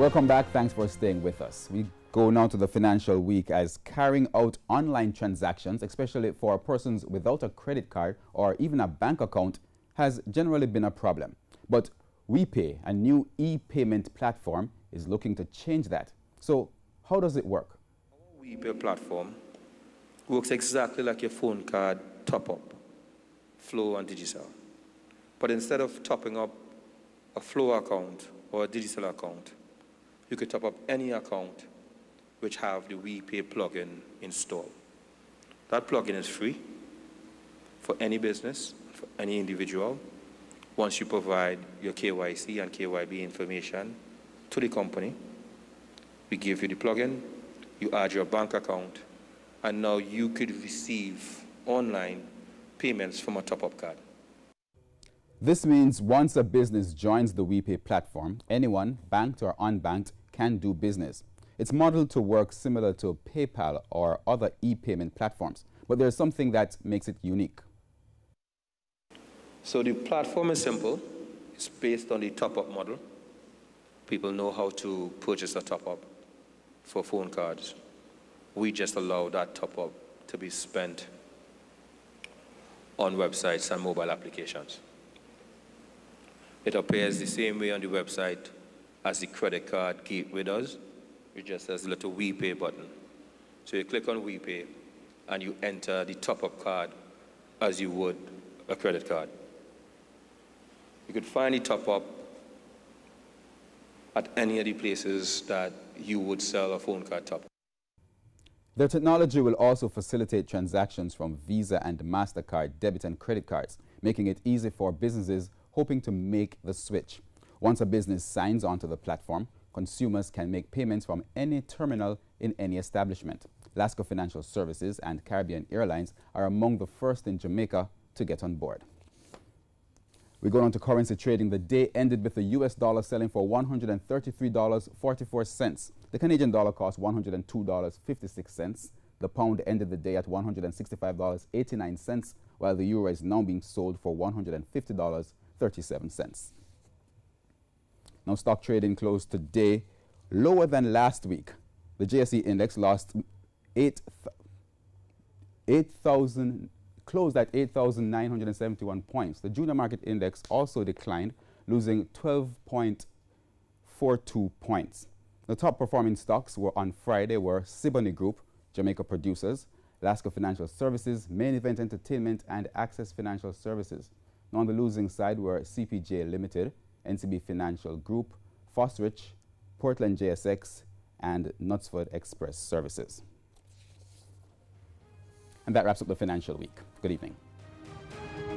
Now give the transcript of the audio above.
Welcome back. Thanks for staying with us. We go now to the financial week as carrying out online transactions, especially for persons without a credit card or even a bank account, has generally been a problem. But WiPay, a new e-payment platform, is looking to change that. So how does it work? Our WiPay platform works exactly like your phone card top-up, flow and Digicel. But instead of topping up a flow account or a Digicel account, you could top up any account which have the WiPay plugin installed. That plugin is free for any business, for any individual. Once you provide your KYC and KYB information to the company, we give you the plugin, you add your bank account, and now you could receive online payments from a top-up card. This means once a business joins the WiPay platform, anyone, banked or unbanked, can do business. It's modeled to work similar to PayPal or other e-payment platforms, but there's something that makes it unique. So the platform is simple. It's based on the top-up model. People know how to purchase a top-up for phone cards. We just allow that top-up to be spent on websites and mobile applications. It appears the same way on the website as the credit card gateway does. It just has a little WiPay button. So you click on WiPay and you enter the top-up card as you would a credit card. You could find the top-up at any of the places that you would sell a phone card top. The technology will also facilitate transactions from Visa and MasterCard debit and credit cards, making it easy for businesses hoping to make the switch. Once a business signs onto the platform, consumers can make payments from any terminal in any establishment. Lasco Financial Services and Caribbean Airlines are among the first in Jamaica to get on board. We go on to currency trading. The day ended with the US dollar selling for $133.44. The Canadian dollar cost $102.56. The pound ended the day at $165.89, while the euro is now being sold for $150.37. Now, stock trading closed today lower than last week. The JSE index lost 8,000, 8, closed at 8,971 points. The junior market index also declined, losing 12.42 points. The top performing stocks were on Friday were Siboney Group, Jamaica Producers, Lasco Financial Services, Main Event Entertainment, and Access Financial Services. Now on the losing side were CPJ Limited, NCB Financial Group, Fosrich, Portland JSX, and Knutsford Express Services. And that wraps up the financial week. Good evening.